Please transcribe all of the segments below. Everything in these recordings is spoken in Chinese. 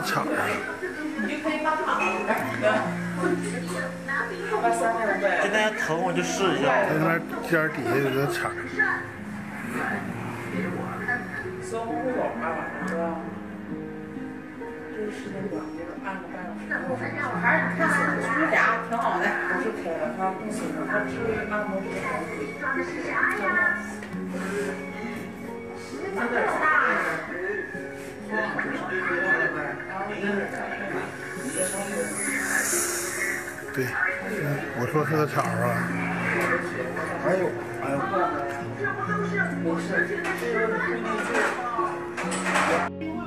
搁场上。现在疼我就试一下。在那边尖底下有个铲。生活会网吧晚上是吧？这是时间短，就是按个半小时。还是你看看你叔俩挺好的。不是开的，他不行，他只按摩不好。长这么大。对，我说是个场啊。哎呦，哎呦。你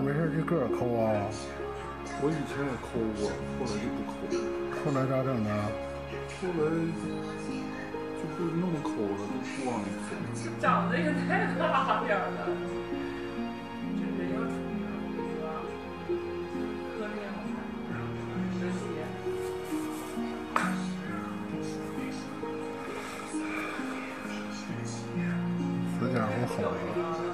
没事就个儿抠啊？我以前也抠过，后来就不抠了。后来咋整的？后来就不那么抠了，就不往里抠。长得也太大点儿了，这人要出名是吧？特别好看，这些。死家伙好了。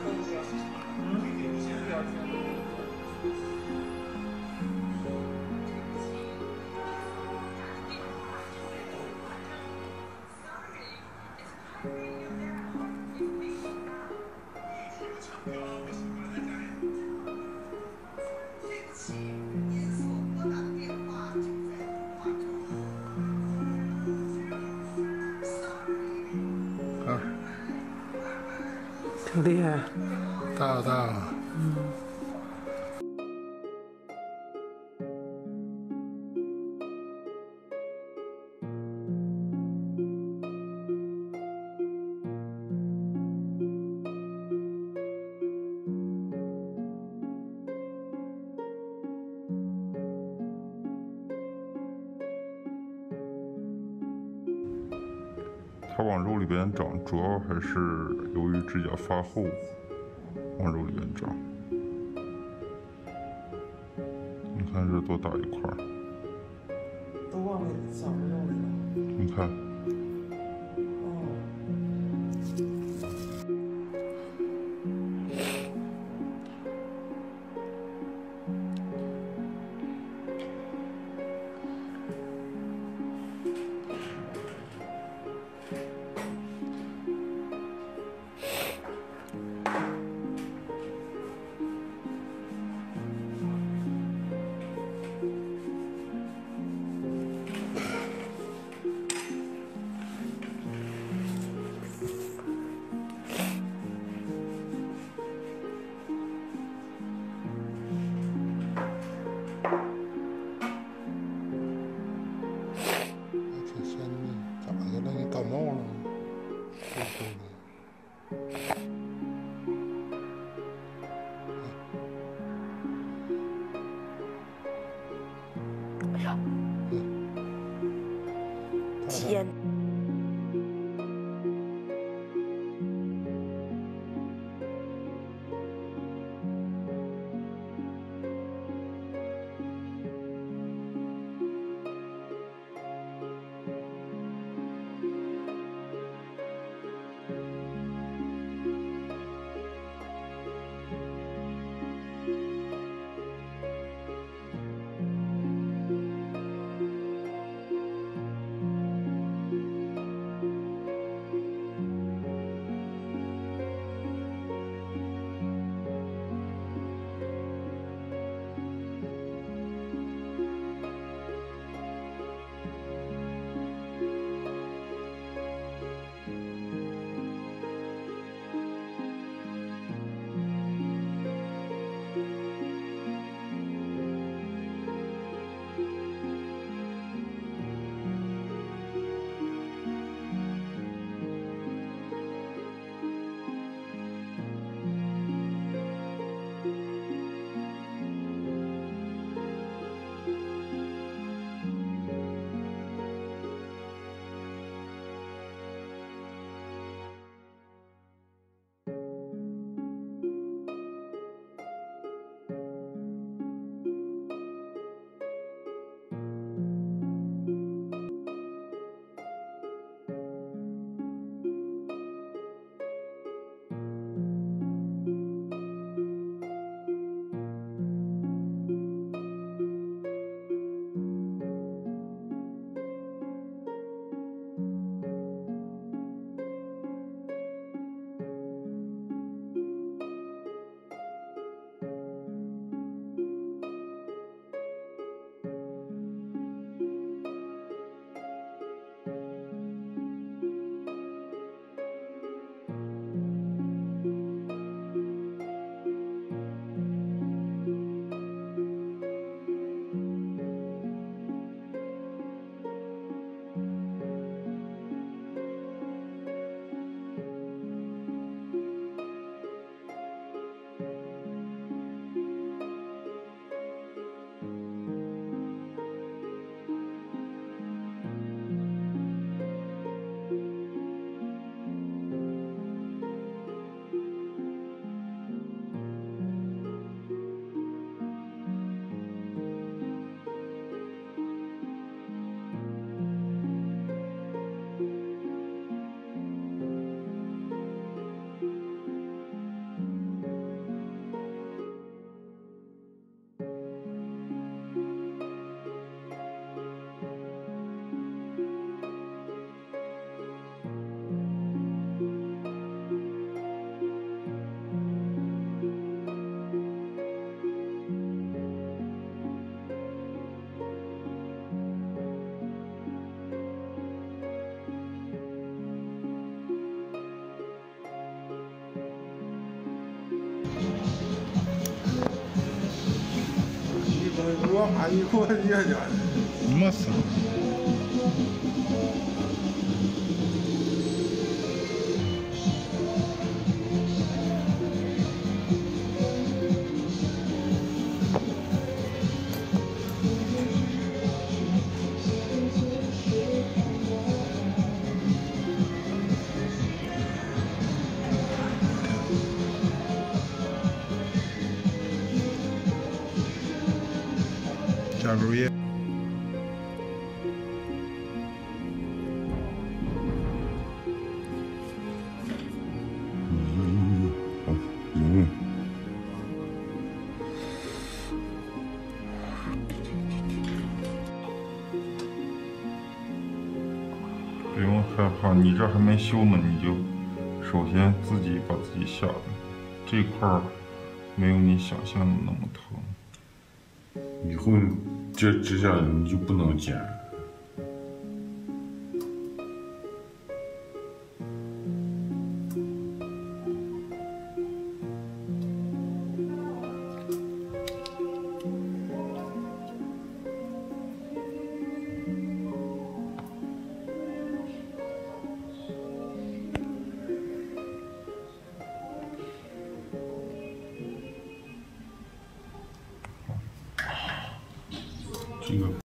挺厉害。大往肉里边长，主要还是由于指甲发厚，往肉里边长。你看这多大一块儿，都往里小肉里了。你看，哎呦我的天！没事。加根烟。嗯，嗯。不用害怕，你这还没修呢，你就首先自己把自己吓的，这块儿没有你想象的那么疼。以后这指甲你就不能剪。这个